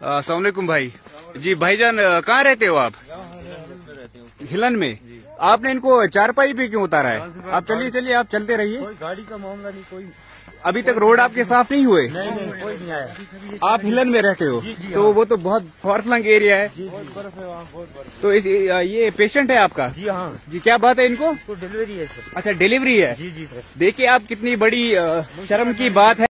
असलकुम भाई। जी भाईजान कहाँ रहते हो आप? हिलन में। आपने इनको चारपाई पे क्यों उतारा है? आप चलिए चलिए आप चलते रहिए। गाड़ी का मामला नहीं कोई अभी तक रोड आपके साफ़ नहीं हुए? नहीं नहीं कोई नहीं आया। आप हिलन में रहते हो? जी, जी, तो हाँ। वो तो बहुत फॉरफलंग एरिया है। जी तो इस ये पेशेंट है आपका? जी हाँ। जी क्या बात है इनको? तो डिलीवरी है सर। अच्छा डिलीवरी है। जी जी सर। देखिए आप कितनी बड़ी शर्म की बात है।